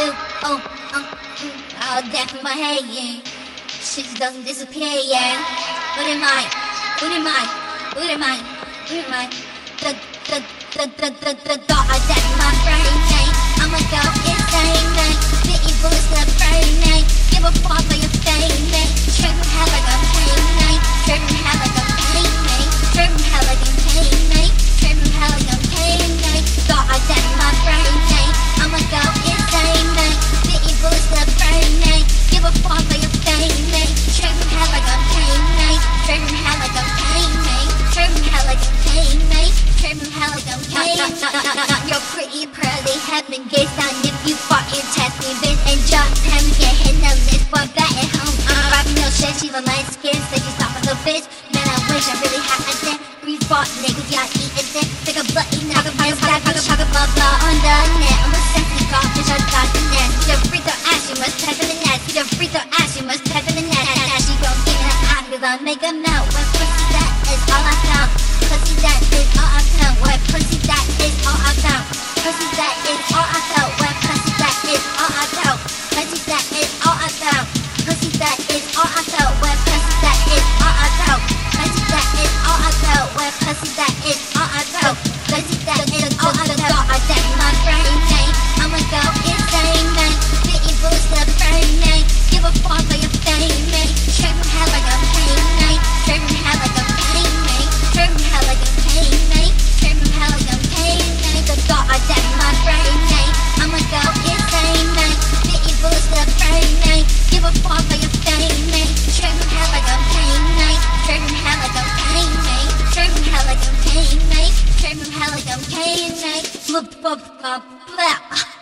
ooh, oh, oh, mm, I'll deck my head yeah. Shit doesn't disappear, yeah. What am I? What am I? What am I? What am I? The, the, the, the, the, the thought I deck my brain, yeah. I'ma go insane, yeah. The evil is the brain, yeah. Give a fuck, not, not your pretty pearly heaven gates down if you fought and test bitch. And just him get hit no list, but back home. Uh, I'm robbing no shit, she's on my skin, say you stop with a bitch. Man, I wish I really had a dick. We fought niggas, y'all eating dick. Take a bloody now, I'm stack, I'm talking blah on the net. I'm a sexy god, bitch, I got the net. Your free throw ass, you must type in the net. Your free throw ass, you must type in the net. Now she gon' give me an eye, cause I make a melt. When pussy that is all I count. Pussy that is okay, and I flip, flop, flop, flop.